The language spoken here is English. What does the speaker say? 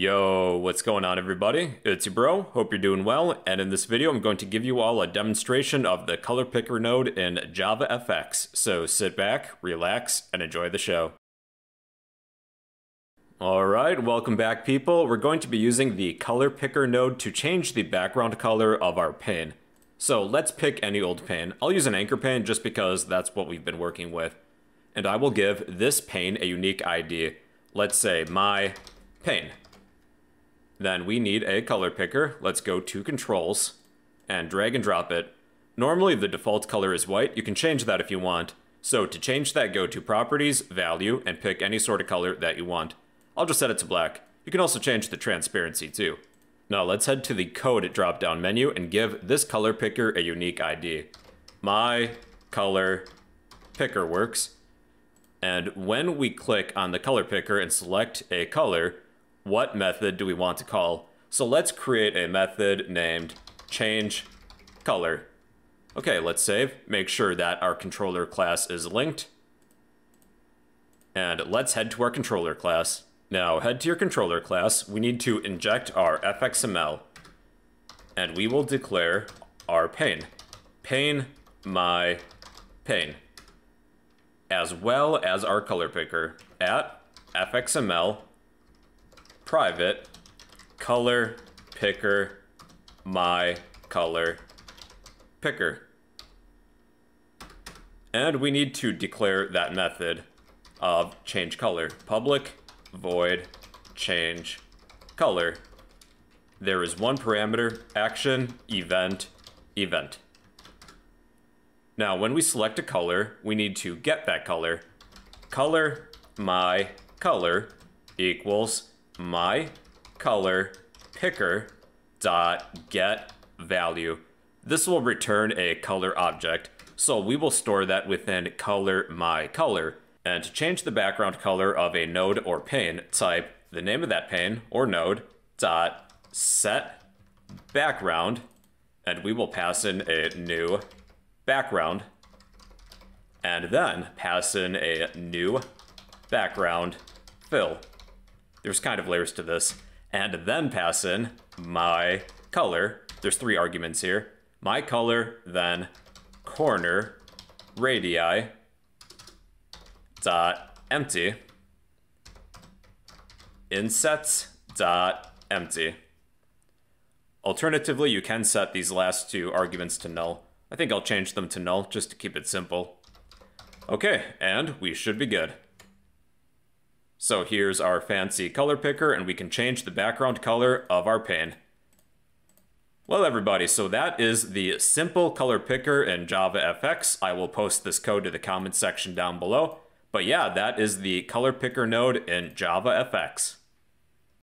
Yo, what's going on everybody? It's your bro, hope you're doing well, and in this video I'm going to give you all a demonstration of the color picker node in JavaFX, so sit back, relax, and enjoy the show. Alright, welcome back people. We're going to be using the color picker node to change the background color of our pane. So let's pick any old pane. I'll use an anchor pane just because that's what we've been working with. And I will give this pane a unique ID. Let's say my pane. Then we need a color picker. Let's go to controls and drag and drop it. Normally the default color is white. You can change that if you want. So to change that, go to properties, value, and pick any sort of color that you want. I'll just set it to black. You can also change the transparency too. Now let's head to the code drop down menu and give this color picker a unique ID. My color picker works. And when we click on the color picker and select a color, what method do we want to call? So let's create a method named change color. Okay, let's save. Make sure that our controller class is linked. And let's head to our controller class. Now head to your controller class. We need to inject our fxml. And we will declare our pane. Pane my pane. As well as our color picker at fxml private color picker my color picker. And we need to declare that method of change color. Public void change color. There is one parameter, action, event, event. Now, when we select a color, we need to get that color. Color my color equals my color picker dot get value. This will return a color object, so we will store that within color my color. And to change the background color of a node or pane, type the name of that pane or node dot set background, and we will pass in a new background, and then pass in a new background fill there's kind of layers to this, and then pass in my color. There's three arguments here. My color, then corner radii dot empty insets dot empty. Alternatively, you can set these last two arguments to null. I think I'll change them to null just to keep it simple. Okay, and we should be good. So here's our fancy color picker and we can change the background color of our pane. Well everybody, so that is the simple color picker in JavaFX. I will post this code to the comments section down below. But yeah, that is the color picker node in JavaFX.